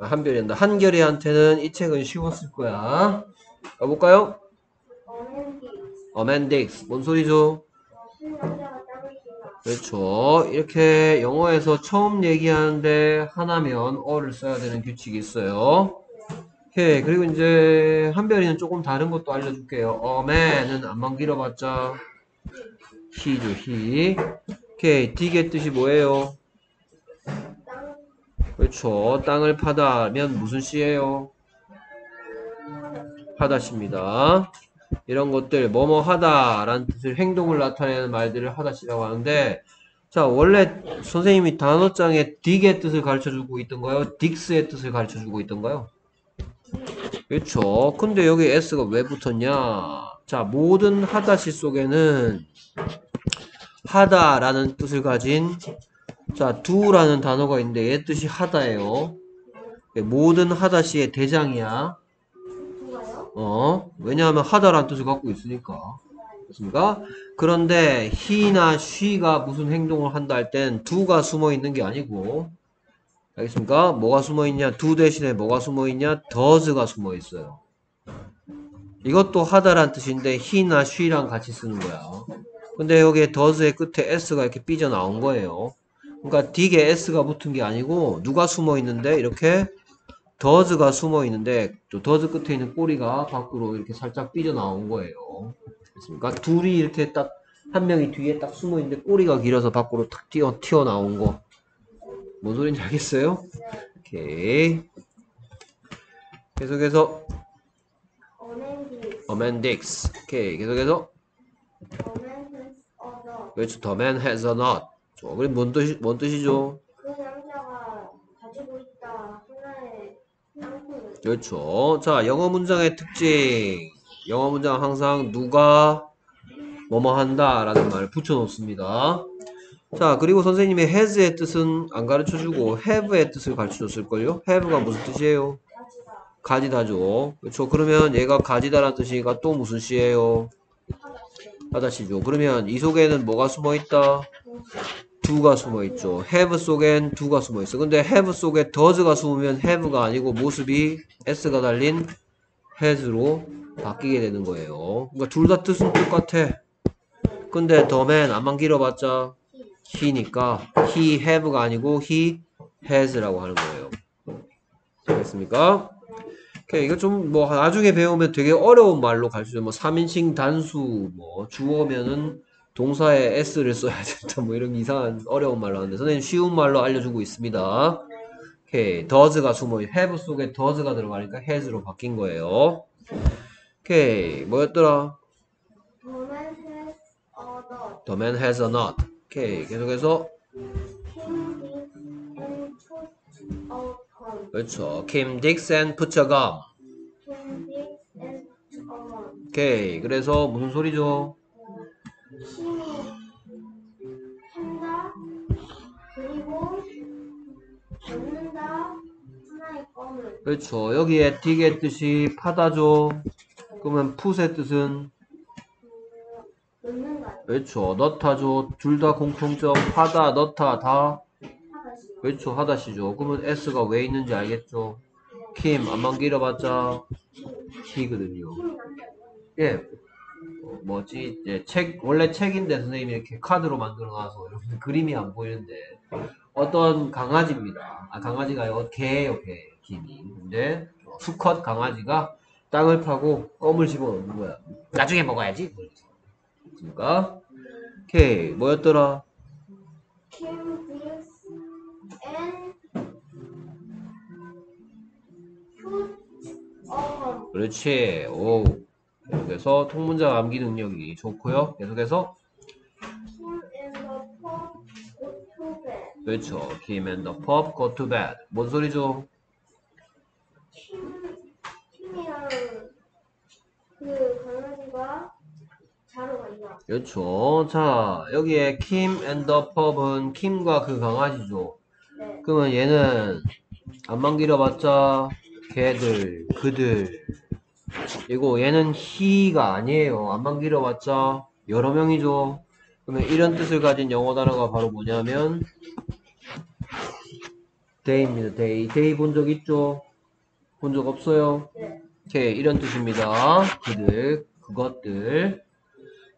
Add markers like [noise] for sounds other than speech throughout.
한별이한다. 한결이한테는 이 책은 쉬웠을 거야. 가볼까요? 어멘딕스. 뭔 소리죠? 그렇죠. 이렇게 영어에서 처음 얘기하는데 하나면 어를 써야 되는 규칙이 있어요. 오케이. 그리고 이제 한별이는 조금 다른 것도 알려줄게요. 어맨은 안만 길어봤자 he죠, he. 오케이. dig의 뜻이 뭐예요? 그렇죠. 땅을 파다면 무슨 시예요? 하다시입니다. 이런 것들 뭐뭐 하다라는 뜻을 행동을 나타내는 말들을 하다시라고 하는데 자 원래 선생님이 단어장에 dig의 뜻을 가르쳐주고 있던가요? dig스의 뜻을 가르쳐주고 있던가요? 그렇죠. 근데 여기 s가 왜 붙었냐? 자 모든 하다시 속에는 하다라는 뜻을 가진 자 do라는 단어가 있는데 얘 뜻이 하다예요. 모든 하다시의 대장이야. 어, 왜냐하면 하다라는 뜻을 갖고 있으니까. 그렇습니까? 그런데 he나 she가 무슨 행동을 한다 할 땐 do가 숨어 있는 게 아니고 알겠습니까? 뭐가 숨어 있냐? do 대신에 뭐가 숨어 있냐? does가 숨어 있어요. 이것도 하다라는 뜻인데 he나 she랑 같이 쓰는 거야. 근데 여기에 does의 끝에 s가 이렇게 삐져 나온 거예요. 그러니까 dig에 s가 붙은 게 아니고 누가 숨어 있는데 이렇게 더즈가 숨어 있는데 또 더즈 끝에 있는 꼬리가 밖으로 이렇게 살짝 삐져 나온 거예요. 그렇습니까? 둘이 이렇게 딱 한 명이 뒤에 딱 숨어 있는데 꼬리가 길어서 밖으로 탁 튀어 튀어 나온 거. 뭔 소리인지 알겠어요? 오케이. 계속해서 어멘딕스. 오케이. 계속해서 그렇죠. The man has a nut. 저, 그럼 뭔 뜻이 뭔 뜻이죠? 그 남자가 가지고 있다 하나의 땅콩을 그렇죠. 자, 영어 문장의 특징. 영어 문장 항상 누가 뭐뭐 한다 라는 말을 붙여 놓습니다. 자, 그리고 선생님이 has의 뜻은 안 가르쳐 주고 have의 뜻을 가르쳐 줬을걸요? have가 무슨 뜻이에요? 가지다 가지다죠. 그렇죠. 그러면 얘가 가지다라는 뜻이니까 또 무슨 시예요? 하다시죠. 그러면 이 속에는 뭐가 숨어 있다? Do가 숨어 있죠. have 속엔 do가 숨어 있어. 근데 have 속에 does가 숨으면 have가 아니고 모습이 s가 달린 has로 바뀌게 되는 거예요. 그러니까 둘 다 뜻은 똑같아. 근데 man 안만 길어봤자 he니까 he have가 아니고 he has라고 하는 거예요. 알겠습니까? 오케이, 이거 좀 뭐 나중에 배우면 되게 어려운 말로 가르쳐줘. 뭐 3인칭 단수 뭐 주어면은 동사에 s를 써야 된다 뭐 이런 이상한 어려운 말로 하는데 선생님 쉬운 말로 알려주고 있습니다. 오케이 does가 숨어 있 have 속에 does가 들어가니까 has로 바뀐 거예요. 오케이 뭐였더라? The man has a nut. 오케이 계속해서. 그렇죠. Kim, Dick, and put a gum. 오케이 그래서 무슨 소리죠? 그렇죠. 여기에 dig의 뜻이 파다죠. 그러면 put의 뜻은 그렇죠. 넣다죠. 둘 다 공통점 파다, 넣다 다 그렇죠. 하다시죠. 그러면 s가 왜 있는지 알겠죠? 킴 안만 길어봤자 he거든요. 예. 어, 뭐지? 이제 책 원래 책인데 선생님이 이렇게 카드로 만들어 놔서 여러분들 그림이 안 보이는데 어떤 강아지입니다. 아 강아지가요. 개예요, 개. 김이. 근데 수컷 강아지가 땅을 파고 껌을 집어 넣는 거야. 나중에 먹어야지. 그러니까 오케이 뭐였더라? Kim, Dick, and put gun 그렇지. 오. 계속해서 통문장 암기 능력이 좋고요. 계속해서 그렇죠. Kim and the pup go to bed. 뭔 소리죠? 킴, 그 강아지가 자러 간다 그렇죠. 자, 여기에 and the pup은 킴과 그 강아지죠. 네 그러면 얘는 안만 길어봤자 걔들, 그들. 그리고 얘는 he가 아니에요. 안만 길어봤자 여러 명이죠. 그러면 이런 뜻을 가진 영어 단어가 바로 뭐냐면 day입니다. day. day 본 적 있죠? 본 적 없어요? 네. 오케이, 이런 뜻입니다. 그들, 그것들.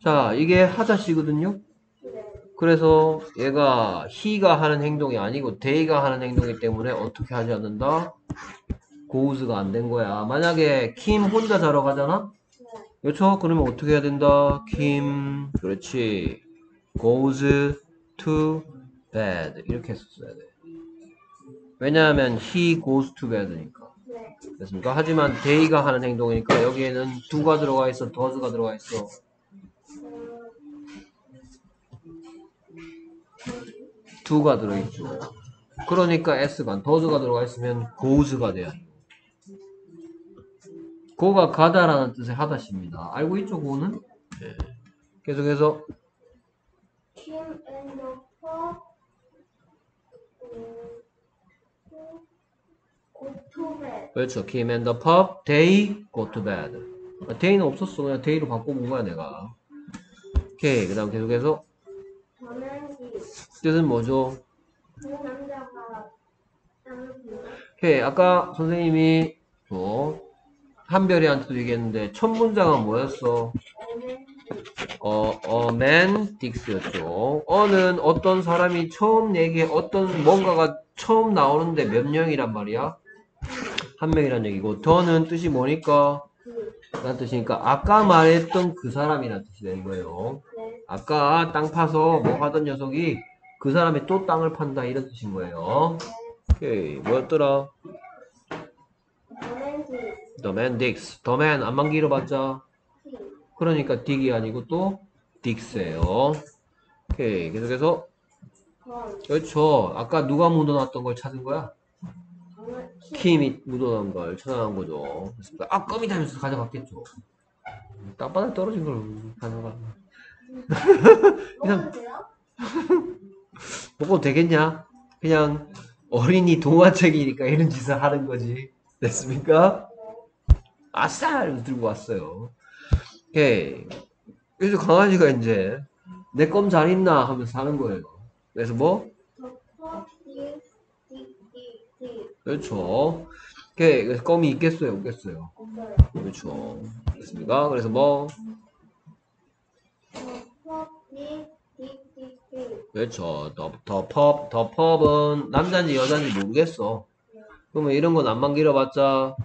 자, 이게 하다시거든요? 네. 그래서 얘가 he가 하는 행동이 아니고 they가 하는 행동이기 때문에 어떻게 하지 않는다? goes가 안 된 거야. 만약에 킴 혼자 자러 가잖아? 네. 그렇죠? 그러면 어떻게 해야 된다? 킴, 그렇지. goes to bed. 이렇게 했었어야 돼. 왜냐하면 he goes to bed니까. 네. 됐습니까? 하지만 they가 하는 행동이니까 여기에는 do가 들어가 있어, does가 들어가 있어. do가 들어있죠. 그러니까 s가, does가 들어가 있으면 돼야 돼요. 고가 가다라는 뜻의 하다시입니다. 알고 있죠, 고는? 네. 계속해서 Kim and the pop 그렇죠. Kim and the pup, they go to bed. 아, day는 없었어. 그냥 day로 바꿔본 거야, 내가. 오케이. 그 다음 계속해서 뜻은 뭐죠? 오케이. 아까 선생님이 어, 한별이한테 도 얘기했는데 첫 문장은 뭐였어? 어, 어, man digs였죠. 어는 어떤 사람이 처음 얘기해, 어떤 뭔가가 처음 나오는데 몇 명이란 말이야? 한 명이란 얘기고, 더는 뜻이 뭐니까? 그 라는 뜻이니까, 아까 말했던 그 사람이란 뜻이 되는 거예요. 네. 아까 땅 파서 뭐 하던 녀석이 그 사람이 또 땅을 판다, 이런 뜻인 거예요. 오케이, 뭐였더라? 전환기 The man digs. The man, 안만 길어봤자. 키 그러니까 dig이 아니고 또 digs예요. 오케이, 계속해서 건 그렇죠. 아까 누가 묻어놨던 걸 찾은 거야? 키 킴이 묻어놓은 걸 찾아난 거죠. 아, 껌이 다면서 가져갔겠죠. 땅바닥에 떨어진 걸 가져가. [laughs] 돼요? [laughs] 먹어도 되겠냐? 그냥 어린이 동화책이니까 이런 짓을 하는 거지. 됐습니까? 아싸! 이러면서 들고 왔어요. 오케이. 그래서 강아지가 이제 내 껌 잘 있나 하면서 하는 거예요. 그래서 뭐? 그렇죠. 그래서 껌이 있겠어요? 없겠어요? 그렇죠. 됐습니까? 그래서 뭐? 그렇죠. 더, 더 펍, 더 펍은 남자인지 여자인지 모르겠어. 그러면 이런 건 안만 길어봤자,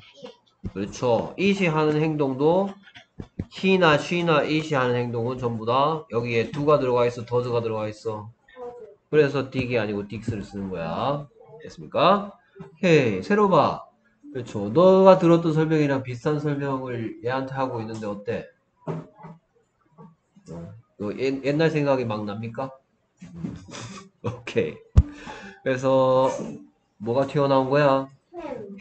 그렇죠. it이 하는 행동도, he나 she나 it이 하는 행동은 전부 다 여기에 do가 들어가 있어, does가 들어가 있어. 그래서 dig이 아니고 digs를 쓰는 거야. 됐습니까? 오케이. 새로 봐. 그렇죠. 너가 들었던 설명이랑 비슷한 설명을 얘한테 하고 있는데 어때? 어, 너 옛, 옛날 생각이 막 납니까? [laughs] 오케이. 그래서 뭐가 튀어나온 거야?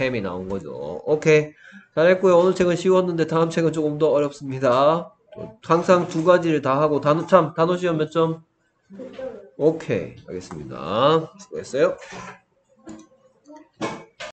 햄 햄이 나온 거죠. 오케이. 잘했고요. 오늘 책은 쉬웠는데 다음 책은 조금 더 어렵습니다. 항상 두 가지를 다 하고 단어 참 단어 시험 몇 점? 오케이. 알겠습니다. 수고했어요.